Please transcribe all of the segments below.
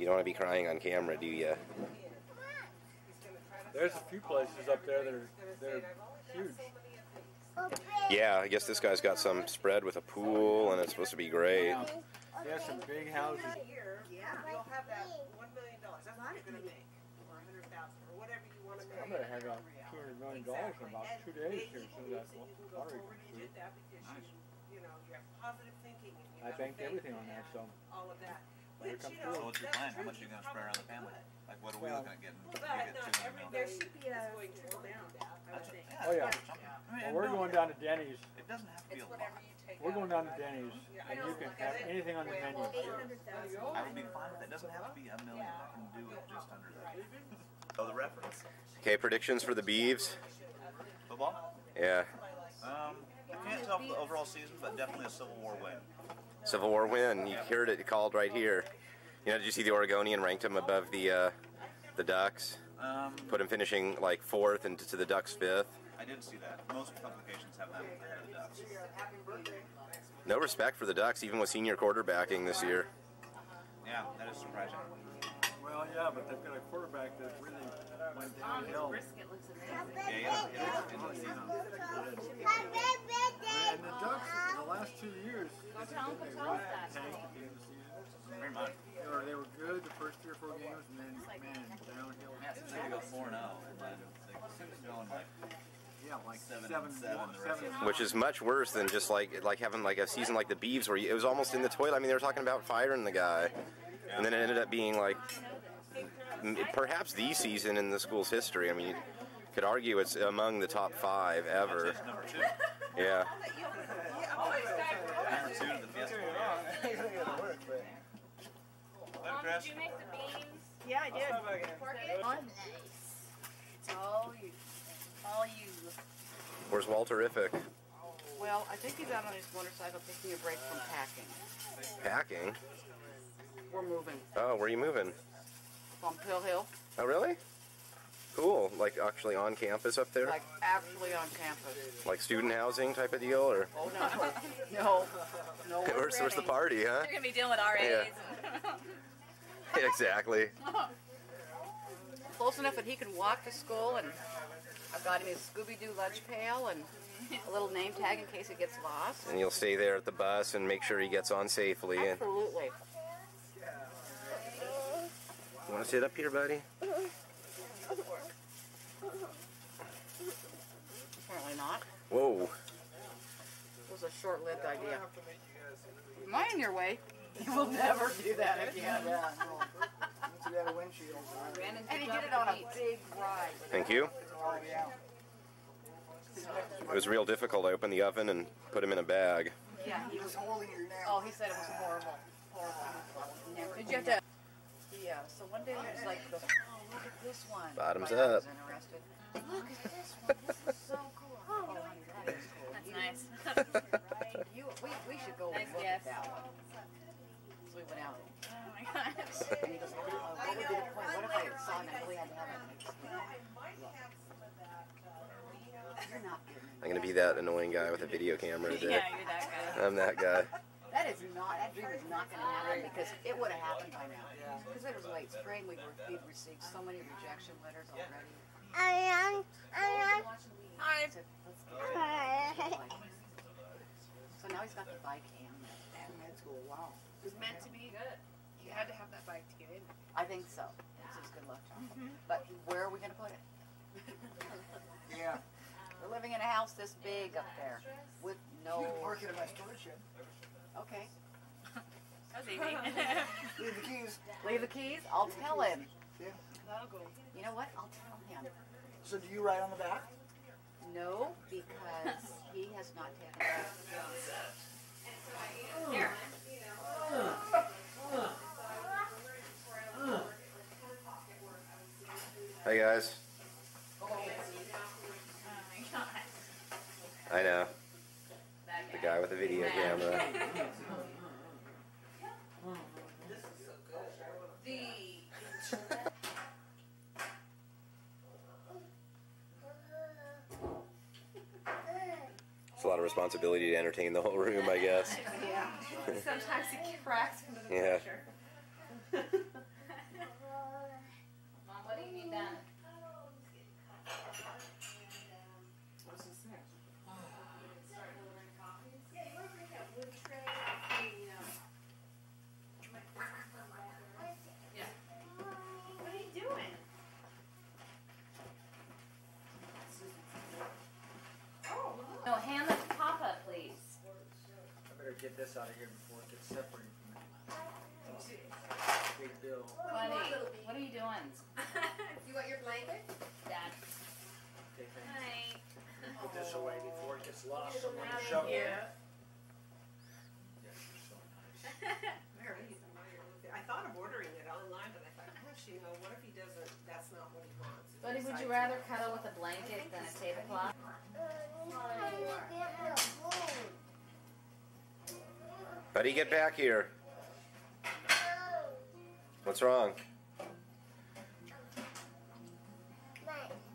You don't want to be crying on camera, do you? There's a few places up there that are, that are huge. Yeah, I guess this guy's got some spread with a pool, and it's supposed to be great. Yeah. There's some big houses. Here, you'll have that one million dollars. That's what you're gonna make, or a hundred thousand, or whatever you wanna make. I'm gonna have about two hundred million dollars in about two days here, so that's You can go lottery forward did that because you, you know, you have positive thinking and you I banked everything on that, so. All of that. Better Which, you know, So what's your plan? How much are you gonna spread around the family? Like what are we looking at getting? Well, to but get not every, there should be a. Going to go down, I would think. Yeah, Oh, yeah. that's something. I mean, Well, we're no, going down to Denny's. It doesn't have to be a lot. whatever you take We're going down to Denny's, and you can have anything on the menu. I would be fine with it. It doesn't have to be a million. I can do it just under that. Oh, the reference. Okay, predictions for the Beavs? Football? Yeah. Um, I can't tell for the overall season, but definitely a Civil War win. Civil War win. You heard it called right here. You know, did you see the Oregonian ranked him above the uh, the Ducks? Um, Put him finishing like fourth and to the Ducks fifth. I didn't see that. Most publications have them ahead of the Ducks. No respect for the Ducks, even with senior quarterbacking this year. Yeah, that is surprising. Well, yeah, but they've got a quarterback that really went downhill. Yeah, yeah, yeah. End of the season. And the Ducks, the last two years, they really tanked at the end of the season. Very much. They were, they were good the first three or four games, and then, man, downhill. Yeah, since they go 4 0, and then going like Yeah, like Seven seven, and seven the rest seven of Which is much worse than just like like having like a season like the Beavs where you, it was almost in the toilet. I mean, they were talking about firing the guy, and then it ended up being like perhaps the season in the school's history. I mean, you could argue it's among the top five ever. Two. Yeah. Number two to the. Mom, did you make the beans? Yeah, I did. Oh, nice. It's all you. All you. Where's Walterific? Well, I think he's out on his motorcycle taking a break from packing. Packing. We're moving Oh, where are you moving? from Pill Hill, Oh, really? Cool. Like actually on campus up there? like actually on campus. Like student housing type of deal, or Oh no, no, no. where's, where's the party, huh? You're gonna be dealing with RAs. Yeah. exactly. Close enough that he can walk to school, and I've got him his Scooby-Doo lunch pail and a little name tag in case he gets lost. And you'll stay there at the bus and make sure he gets on safely. And Absolutely. you want to sit up here, buddy? Apparently not. Whoa. It was a short-lived idea. Am I in your way? You will never do that again. Yeah, no. Once you got a windshield. Uh, and he did it on a big ride. Thank you. It was real difficult to open the oven and put him in a bag. Yeah, he He was holding your neck. Oh, he said it was horrible. Horrible. Did you have to? Yeah, uh, so one day he was like, look at this one. Bottoms My up. Look at this one. This is so cool. Oh, honey, that is cool. That's nice. Right? You, we, we should go and look guess. at that one. So we went out. Oh my gosh. And he goes, oh, what would be the point? What if I saw him and we had to have it? You're not kidding. I'm gonna be that annoying guy with a video camera today. Yeah, you're that guy. I'm that guy. That is not, that dream is not going to happen because it would have happened by now. Because it was late spring, we were, we'd received so many rejection letters already. I am. I Hi. I said, let's get it. So now he's got the bike and Med school, wow. It was meant to be good. You had to have that bike to get in. I think so. This is good luck charm. But where are we going to put it? Yeah. We're living in a house this big up there with no. You can no. park it in my storage shed. Okay. That was easy. Leave the keys. Leave the keys. I'll tell him. Yeah. That'll go. You know what? I'll tell him. So do you ride on the back? No, because he has not taken it. Here. Hi guys. Oh my god. I know. That The guy with the video camera. The It's a lot of responsibility to entertain the whole room, I guess. yeah. Sometimes it cracks into the Yeah. picture. This out of here before it gets separated from it. Big deal. Buddy, what are you doing? you want your blanket? Dad. Okay, thanks. Hi. Put this away before it gets lost somewhere. Out of Shove it. here. Yes, you're so nice. Very familiar with it. I thought of ordering it online, but I thought, gosh, you know, what if he doesn't, that's not what he wants? Buddy, would you rather cuddle with a blanket than a tablecloth? Buddy, get back here. What's wrong?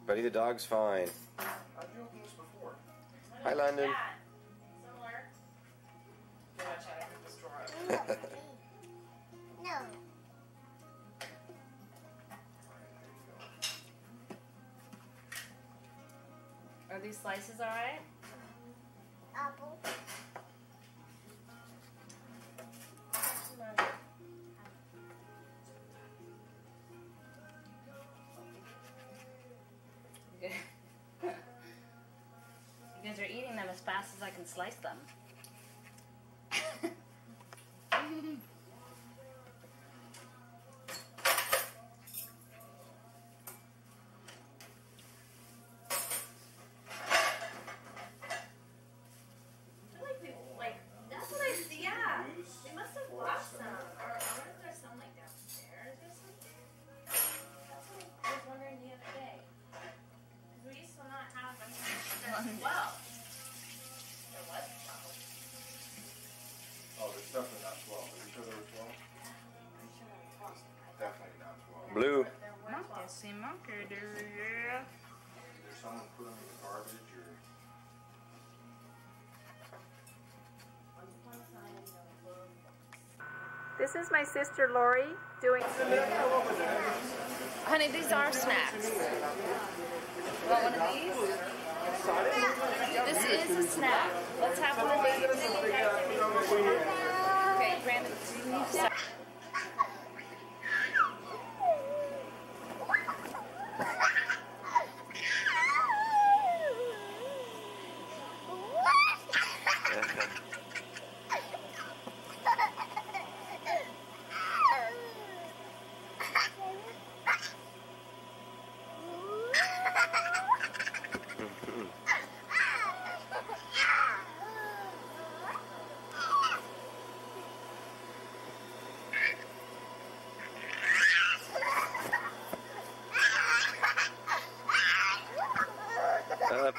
Buddy, the dog's fine. How'd you open this before? Hi, London. Somewhere. Watch out, I could destroy it. No. Are these slices alright? Apple. Eating them as fast as I can slice them. I feel like, were twelve. There's someone put them in the garbage or. This is my sister Lori doing some. Honey, these are snacks. Want one of these? This is a snack. Let's have one of these. Uh, okay, Brandon,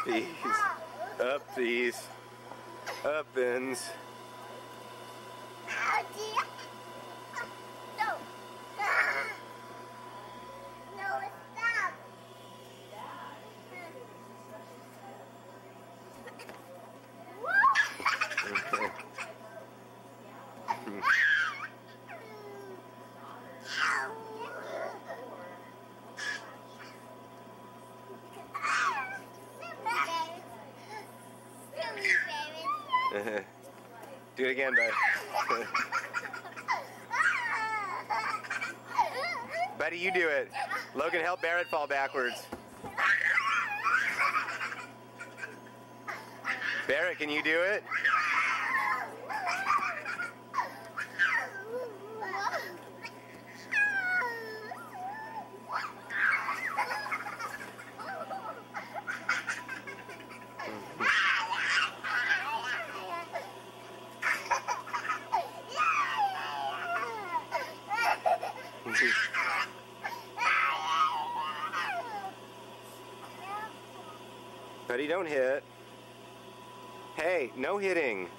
do you need to stop? It again, bud. Buddy, you do it. Logan, help Barrett fall backwards. Barrett, can you do it? Buddy, don't hit. Hey, no hitting.